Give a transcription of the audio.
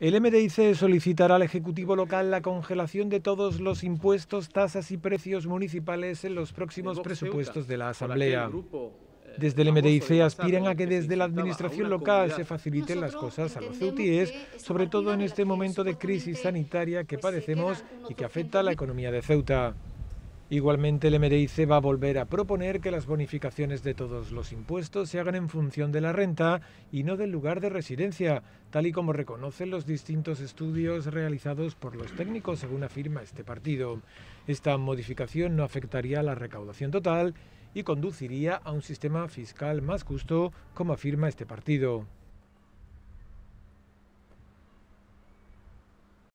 El MDIC solicitará al Ejecutivo local la congelación de todos los impuestos, tasas y precios municipales en los próximos presupuestos de la Asamblea. Desde el MDIC aspiran a que desde la Administración local se faciliten las cosas a los ceutíes, sobre todo en este momento de crisis sanitaria que padecemos y que afecta a la economía de Ceuta. Igualmente, el MDIC va a volver a proponer que las bonificaciones de todos los impuestos se hagan en función de la renta y no del lugar de residencia, tal y como reconocen los distintos estudios realizados por los técnicos, según afirma este partido. Esta modificación no afectaría a la recaudación total y conduciría a un sistema fiscal más justo, como afirma este partido.